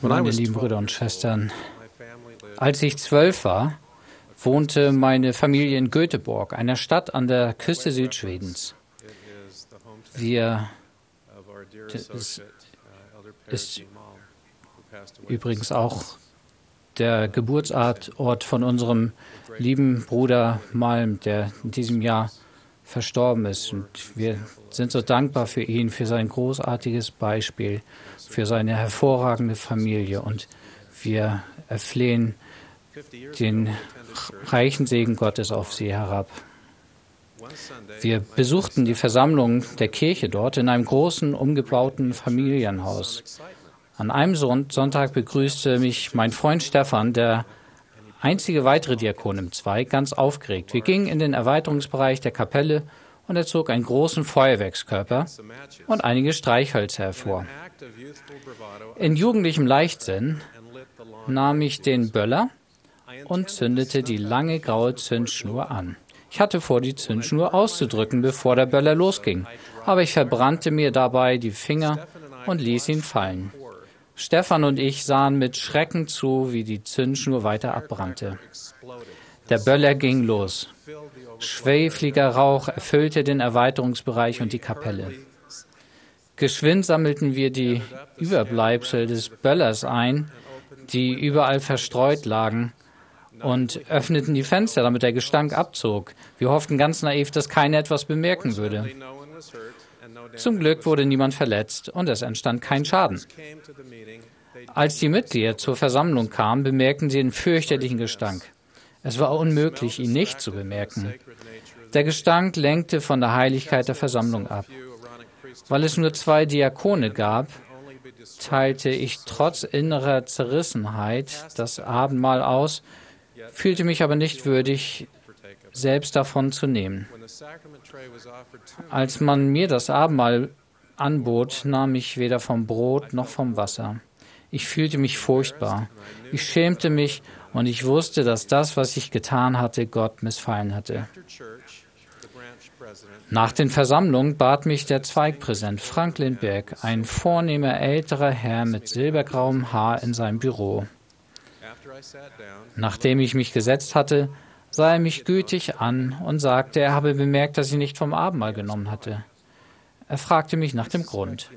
Meine lieben 12, Brüder und Schwestern, als ich zwölf war, wohnte meine Familie in Göteborg, einer Stadt an der Küste Südschwedens. Wir, Das ist übrigens auch der Geburtsort von unserem lieben Bruder Malm, der in diesem Jahr verstorben ist. Und wir sind so dankbar für ihn, für sein großartiges Beispiel, für seine hervorragende Familie. Und wir erflehen 50 years den reichen Segen Gottes auf sie herab. Wir besuchten die Versammlung der Kirche dort in einem großen, umgebauten Familienhaus. An einem Son- Sonntag begrüßte mich mein Freund Stefan, der einzige weitere Diakon im Zweig, ganz aufgeregt. Wir gingen in den Erweiterungsbereich der Kapelle und er zog einen großen Feuerwerkskörper und einige Streichhölzer hervor. In jugendlichem Leichtsinn nahm ich den Böller und zündete die lange graue Zündschnur an. Ich hatte vor, die Zündschnur auszudrücken, bevor der Böller losging, aber ich verbrannte mir dabei die Finger und ließ ihn fallen. Stefan und ich sahen mit Schrecken zu, wie die Zündschnur weiter abbrannte. Der Böller ging los. Schwefliger Rauch erfüllte den Erweiterungsbereich und die Kapelle. Geschwind sammelten wir die Überbleibsel des Böllers ein, die überall verstreut lagen, und öffneten die Fenster, damit der Gestank abzog. Wir hofften ganz naiv, dass keiner etwas bemerken würde. Zum Glück wurde niemand verletzt und es entstand kein Schaden. Als die Mitglieder zur Versammlung kamen, bemerkten sie den fürchterlichen Gestank. Es war unmöglich, ihn nicht zu bemerken. Der Gestank lenkte von der Heiligkeit der Versammlung ab. Weil es nur zwei Diakone gab, teilte ich trotz innerer Zerrissenheit das Abendmahl aus, fühlte mich aber nicht würdig. Selbst davon zu nehmen. Als man mir das Abendmahl anbot, nahm ich weder vom Brot noch vom Wasser. Ich fühlte mich furchtbar. Ich schämte mich und ich wusste, dass das, was ich getan hatte, Gott missfallen hatte. Nach den Versammlungen bat mich der Zweigpräsident Frank Lindberg, ein vornehmer älterer Herr mit silbergrauem Haar, in seinem Büro. Nachdem ich mich gesetzt hatte, sah er mich gütig an und sagte, er habe bemerkt, dass ich nicht vom Abendmahl genommen hatte. Er fragte mich nach dem Grund.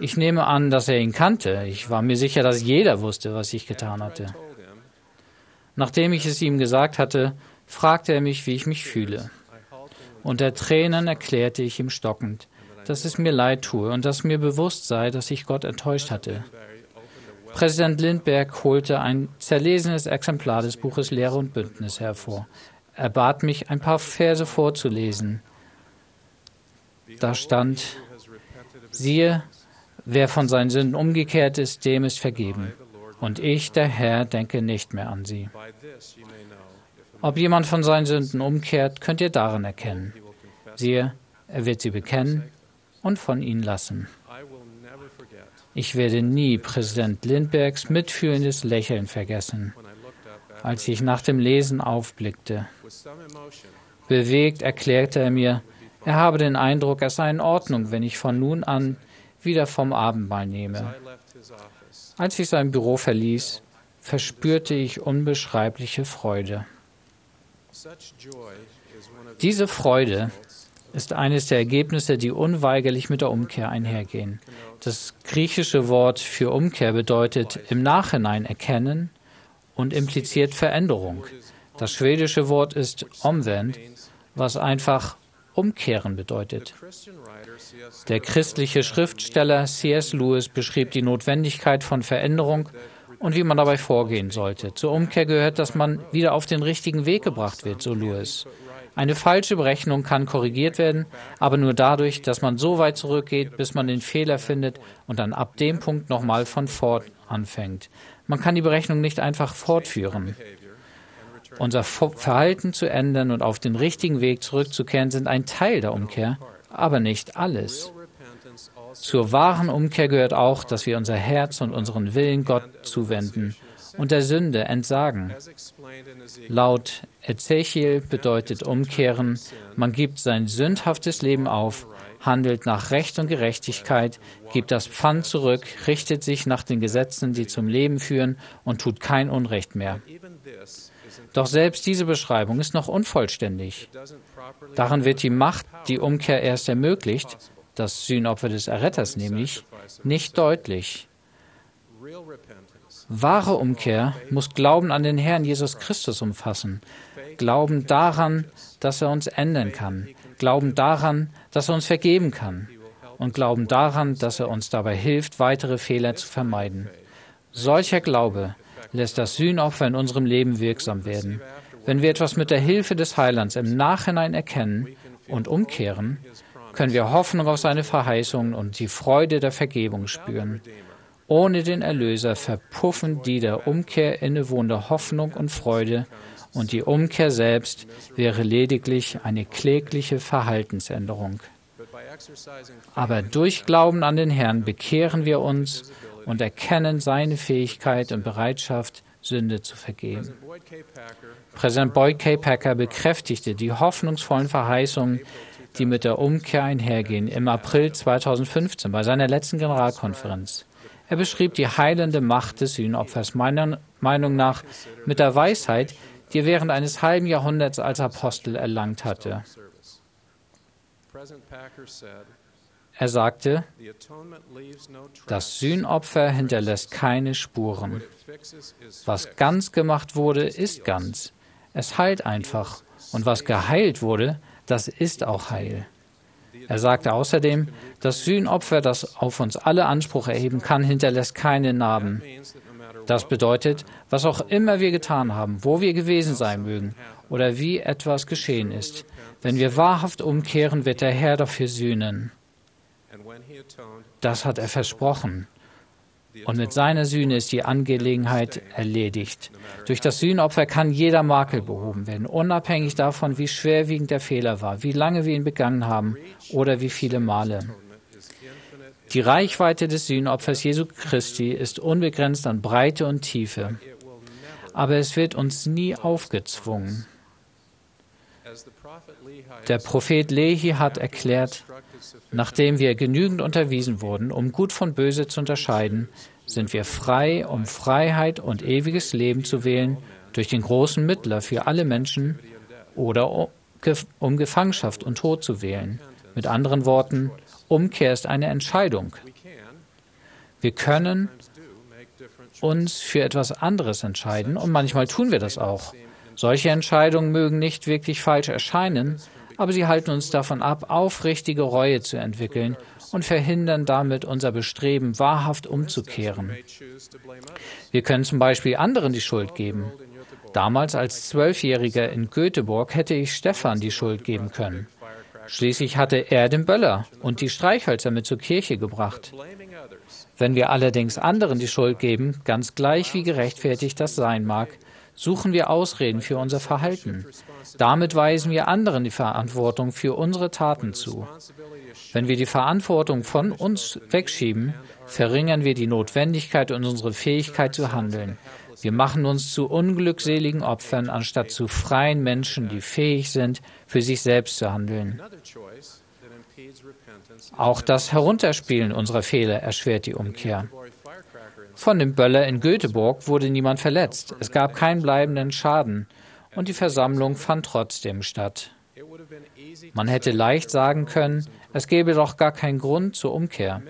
Ich nehme an, dass er ihn kannte. Ich war mir sicher, dass jeder wusste, was ich getan hatte. Nachdem ich es ihm gesagt hatte, fragte er mich, wie ich mich fühle. Unter Tränen erklärte ich ihm stockend, dass es mir leid tue und dass mir bewusst sei, dass ich Gott enttäuscht hatte. Präsident Lindbergh holte ein zerlesenes Exemplar des Buches Lehre und Bündnis hervor. Er bat mich, ein paar Verse vorzulesen. Da stand, siehe, wer von seinen Sünden umgekehrt ist, dem ist vergeben. Und ich, der Herr, denke nicht mehr an sie. Ob jemand von seinen Sünden umkehrt, könnt ihr darin erkennen. Siehe, er wird sie bekennen und von ihnen lassen. Ich werde nie Präsident Lindbergs mitfühlendes Lächeln vergessen, als ich nach dem Lesen aufblickte. Bewegt erklärte er mir, er habe den Eindruck, es sei in Ordnung, wenn ich von nun an wieder vom Abendmahl nehme. Als ich sein Büro verließ, verspürte ich unbeschreibliche Freude. Diese Freude ist eines der Ergebnisse, die unweigerlich mit der Umkehr einhergehen. Das griechische Wort für Umkehr bedeutet im Nachhinein erkennen und impliziert Veränderung. Das schwedische Wort ist omvend, was einfach umkehren bedeutet. Der christliche Schriftsteller C.S. Lewis beschrieb die Notwendigkeit von Veränderung und wie man dabei vorgehen sollte. Zur Umkehr gehört, dass man wieder auf den richtigen Weg gebracht wird, so Lewis. Eine falsche Berechnung kann korrigiert werden, aber nur dadurch, dass man so weit zurückgeht, bis man den Fehler findet und dann ab dem Punkt nochmal von fort anfängt. Man kann die Berechnung nicht einfach fortführen. Unser Verhalten zu ändern und auf den richtigen Weg zurückzukehren sind ein Teil der Umkehr, aber nicht alles. Zur wahren Umkehr gehört auch, dass wir unser Herz und unseren Willen Gott zuwenden und der Sünde entsagen. Laut Ezechiel bedeutet umkehren, man gibt sein sündhaftes Leben auf, handelt nach Recht und Gerechtigkeit, gibt das Pfand zurück, richtet sich nach den Gesetzen, die zum Leben führen und tut kein Unrecht mehr. Doch selbst diese Beschreibung ist noch unvollständig. Daran wird die Macht, die Umkehr erst ermöglicht, das Sühnopfer des Erretters nämlich, nicht deutlich. Wahre Umkehr muss Glauben an den Herrn Jesus Christus umfassen. Glauben daran, dass er uns ändern kann. Glauben daran, dass er uns vergeben kann. Und glauben daran, dass er uns dabei hilft, weitere Fehler zu vermeiden. Solcher Glaube lässt das Sühnopfer in unserem Leben wirksam werden. Wenn wir etwas mit der Hilfe des Heilands im Nachhinein erkennen und umkehren, können wir Hoffnung auf seine Verheißungen und die Freude der Vergebung spüren. Ohne den Erlöser verpuffen die der Umkehr innewohnende Hoffnung und Freude, und die Umkehr selbst wäre lediglich eine klägliche Verhaltensänderung. Aber durch Glauben an den Herrn bekehren wir uns und erkennen seine Fähigkeit und Bereitschaft, Sünde zu vergeben. Präsident Boyd K. Packer bekräftigte die hoffnungsvollen Verheißungen, die mit der Umkehr einhergehen, im April 2015 bei seiner letzten Generalkonferenz. Er beschrieb die heilende Macht des Sühnopfers meiner Meinung nach mit der Weisheit, die er während eines halben Jahrhunderts als Apostel erlangt hatte. Er sagte, das Sühnopfer hinterlässt keine Spuren. Was ganz gemacht wurde, ist ganz. Es heilt einfach. Und was geheilt wurde, das ist auch Heil. Er sagte außerdem, das Sühnopfer, das auf uns alle Anspruch erheben kann, hinterlässt keine Narben. Das bedeutet, was auch immer wir getan haben, wo wir gewesen sein mögen oder wie etwas geschehen ist, wenn wir wahrhaft umkehren, wird der Herr dafür sühnen. Das hat er versprochen. Und mit seiner Sühne ist die Angelegenheit erledigt. Durch das Sühnopfer kann jeder Makel behoben werden, unabhängig davon, wie schwerwiegend der Fehler war, wie lange wir ihn begangen haben oder wie viele Male. Die Reichweite des Sühnopfers Jesu Christi ist unbegrenzt an Breite und Tiefe, aber es wird uns nie aufgezwungen. Der Prophet Lehi hat erklärt, nachdem wir genügend unterwiesen wurden, um gut von böse zu unterscheiden, sind wir frei, um Freiheit und ewiges Leben zu wählen durch den großen Mittler für alle Menschen oder um Gefangenschaft und Tod zu wählen. Mit anderen Worten, Umkehr ist eine Entscheidung. Wir können uns für etwas anderes entscheiden und manchmal tun wir das auch. Solche Entscheidungen mögen nicht wirklich falsch erscheinen, aber sie halten uns davon ab, aufrichtige Reue zu entwickeln und verhindern damit unser Bestreben, wahrhaft umzukehren. Wir können zum Beispiel anderen die Schuld geben. Damals als Zwölfjähriger in Göteborg hätte ich Stefan die Schuld geben können. Schließlich hatte er den Böller und die Streichhölzer mit zur Kirche gebracht. Wenn wir allerdings anderen die Schuld geben, ganz gleich wie gerechtfertigt das sein mag, suchen wir Ausreden für unser Verhalten. Damit weisen wir anderen die Verantwortung für unsere Taten zu. Wenn wir die Verantwortung von uns wegschieben, verringern wir die Notwendigkeit und unsere Fähigkeit zu handeln. Wir machen uns zu unglückseligen Opfern, anstatt zu freien Menschen, die fähig sind, für sich selbst zu handeln. Auch das Herunterspielen unserer Fehler erschwert die Umkehr. Von dem Böller in Göteborg wurde niemand verletzt. Es gab keinen bleibenden Schaden und die Versammlung fand trotzdem statt. Man hätte leicht sagen können, es gäbe doch gar keinen Grund zur Umkehr.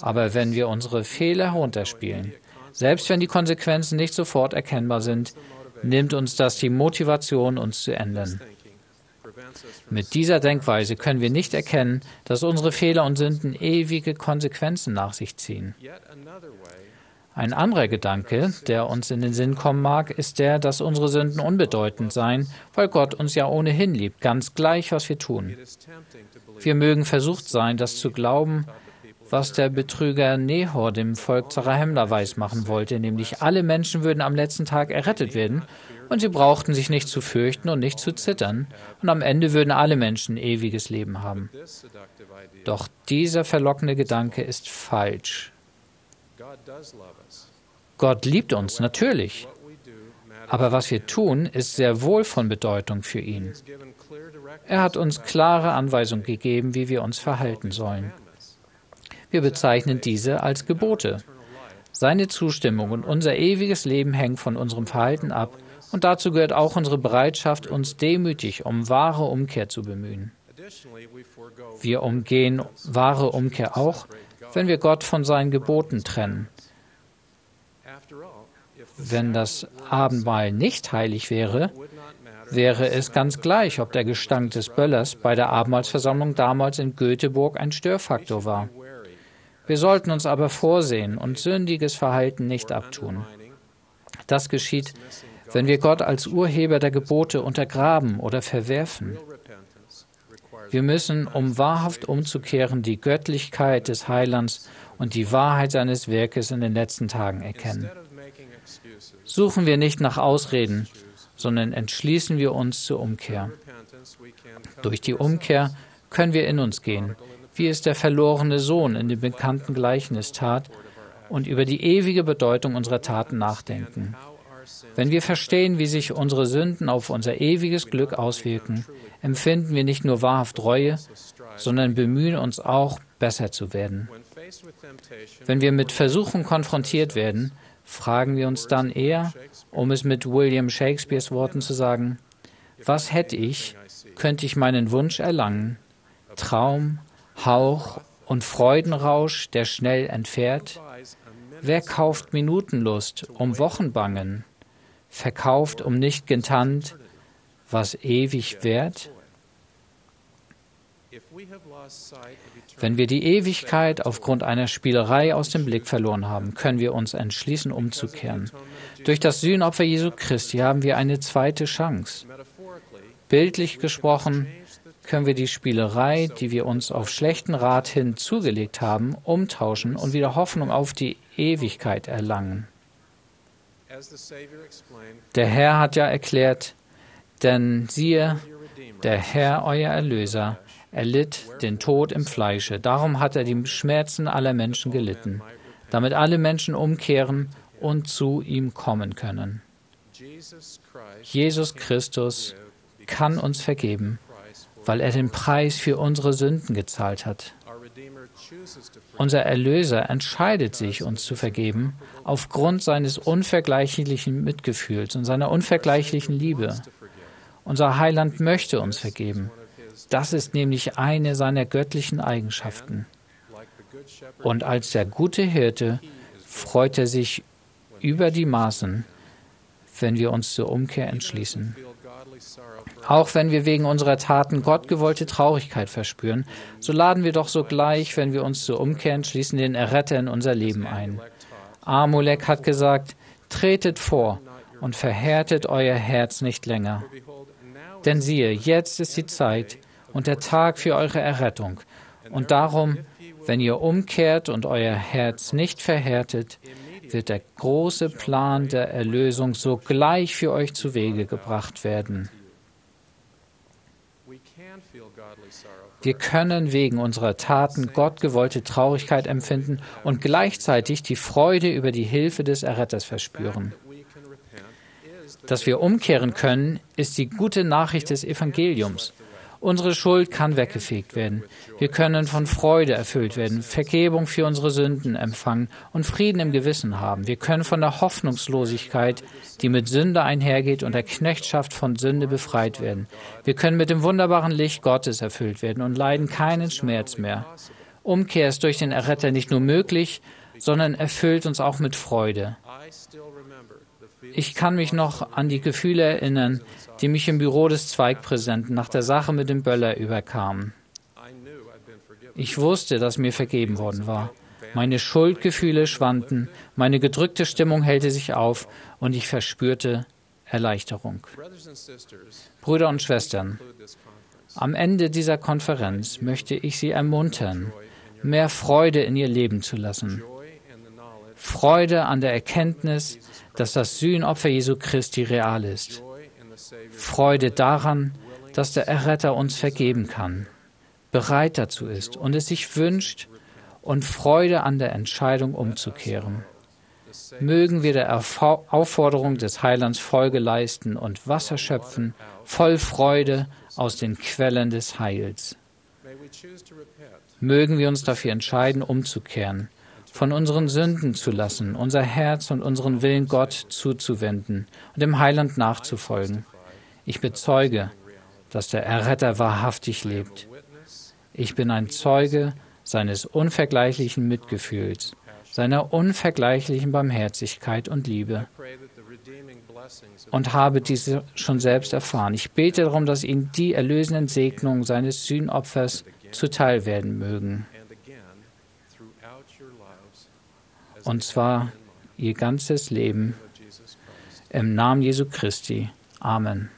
Aber wenn wir unsere Fehler herunterspielen, selbst wenn die Konsequenzen nicht sofort erkennbar sind, nimmt uns das die Motivation, uns zu ändern. Mit dieser Denkweise können wir nicht erkennen, dass unsere Fehler und Sünden ewige Konsequenzen nach sich ziehen. Ein anderer Gedanke, der uns in den Sinn kommen mag, ist der, dass unsere Sünden unbedeutend seien, weil Gott uns ja ohnehin liebt, ganz gleich, was wir tun. Wir mögen versucht sein, das zu glauben, was der Betrüger Nehor dem Volk Zarahemla weismachen wollte, nämlich alle Menschen würden am letzten Tag errettet werden und sie brauchten sich nicht zu fürchten und nicht zu zittern, und am Ende würden alle Menschen ewiges Leben haben. Doch dieser verlockende Gedanke ist falsch. Gott liebt uns, natürlich. Aber was wir tun, ist sehr wohl von Bedeutung für ihn. Er hat uns klare Anweisungen gegeben, wie wir uns verhalten sollen. Wir bezeichnen diese als Gebote. Seine Zustimmung und unser ewiges Leben hängen von unserem Verhalten ab, und dazu gehört auch unsere Bereitschaft, uns demütig um wahre Umkehr zu bemühen. Wir umgehen wahre Umkehr auch, wenn wir Gott von seinen Geboten trennen. Wenn das Abendmahl nicht heilig wäre, wäre es ganz gleich, ob der Gestank des Böllers bei der Abendmahlsversammlung damals in Göteborg ein Störfaktor war. Wir sollten uns aber vorsehen und sündiges Verhalten nicht abtun. Das geschieht, wenn wir Gott als Urheber der Gebote untergraben oder verwerfen. Wir müssen, um wahrhaft umzukehren, die Göttlichkeit des Heilands und die Wahrheit seines Werkes in den letzten Tagen erkennen. Suchen wir nicht nach Ausreden, sondern entschließen wir uns zur Umkehr. Durch die Umkehr können wir in uns gehen, wie es der verlorene Sohn in dem bekannten Gleichnis tat, und über die ewige Bedeutung unserer Taten nachdenken. Wenn wir verstehen, wie sich unsere Sünden auf unser ewiges Glück auswirken, empfinden wir nicht nur wahrhaft Reue, sondern bemühen uns auch, besser zu werden. Wenn wir mit Versuchen konfrontiert werden, fragen wir uns dann eher, um es mit William Shakespeares Worten zu sagen, was hätte ich, könnte ich meinen Wunsch erlangen? Traum, Hauch und Freudenrausch, der schnell entfährt? Wer kauft Minutenlust um Wochenbangen? Verkauft um nicht getannt, was ewig währt? Wenn wir die Ewigkeit aufgrund einer Spielerei aus dem Blick verloren haben, können wir uns entschließen, umzukehren. Durch das Sühnopfer Jesu Christi haben wir eine zweite Chance. Bildlich gesprochen können wir die Spielerei, die wir uns auf schlechten Rat hin zugelegt haben, umtauschen und wieder Hoffnung auf die Ewigkeit erlangen. Der Herr hat ja erklärt, denn siehe, der Herr, euer Erlöser, er litt den Tod im Fleische. Darum hat er die Schmerzen aller Menschen gelitten, damit alle Menschen umkehren und zu ihm kommen können. Jesus Christus kann uns vergeben, weil er den Preis für unsere Sünden gezahlt hat. Unser Erlöser entscheidet sich, uns zu vergeben, aufgrund seines unvergleichlichen Mitgefühls und seiner unvergleichlichen Liebe. Unser Heiland möchte uns vergeben. Das ist nämlich eine seiner göttlichen Eigenschaften. Und als der gute Hirte freut er sich über die Maßen, wenn wir uns zur Umkehr entschließen. Auch wenn wir wegen unserer Taten gottgewollte Traurigkeit verspüren, so laden wir doch sogleich, wenn wir uns zur Umkehr entschließen, den Erretter in unser Leben ein. Amulek hat gesagt, tretet vor und verhärtet euer Herz nicht länger. Denn siehe, jetzt ist die Zeit, und der Tag für eure Errettung. Und darum, wenn ihr umkehrt und euer Herz nicht verhärtet, wird der große Plan der Erlösung sogleich für euch zu Wege gebracht werden. Wir können wegen unserer Taten gottgewollte Traurigkeit empfinden und gleichzeitig die Freude über die Hilfe des Erretters verspüren. Dass wir umkehren können, ist die gute Nachricht des Evangeliums. Unsere Schuld kann weggefegt werden. Wir können von Freude erfüllt werden, Vergebung für unsere Sünden empfangen und Frieden im Gewissen haben. Wir können von der Hoffnungslosigkeit, die mit Sünde einhergeht, und der Knechtschaft von Sünde befreit werden. Wir können mit dem wunderbaren Licht Gottes erfüllt werden und leiden keinen Schmerz mehr. Umkehr ist durch den Erretter nicht nur möglich, sondern erfüllt uns auch mit Freude. Ich kann mich noch an die Gefühle erinnern, die mich im Büro des Zweigpräsidenten nach der Sache mit dem Böller überkamen. Ich wusste, dass mir vergeben worden war. Meine Schuldgefühle schwanden, meine gedrückte Stimmung hellte sich auf und ich verspürte Erleichterung. Brüder und Schwestern, am Ende dieser Konferenz möchte ich Sie ermuntern, mehr Freude in Ihr Leben zu lassen. Freude an der Erkenntnis, dass das Sühnopfer Jesu Christi real ist. Freude daran, dass der Erretter uns vergeben kann, bereit dazu ist und es sich wünscht und Freude an der Entscheidung umzukehren. mögen wir der Aufforderung des Heilands Folge leisten und Wasser schöpfen, voll Freude aus den Quellen des Heils. Mögen wir uns dafür entscheiden, umzukehren, von unseren Sünden zu lassen, unser Herz und unseren Willen Gott zuzuwenden und dem Heiland nachzufolgen. Ich bezeuge, dass der Erretter wahrhaftig lebt. Ich bin ein Zeuge seines unvergleichlichen Mitgefühls, seiner unvergleichlichen Barmherzigkeit und Liebe und habe diese schon selbst erfahren. Ich bete darum, dass Ihnen die erlösenden Segnungen seines Sühnopfers zuteil werden mögen, und zwar Ihr ganzes Leben im Namen Jesu Christi. Amen.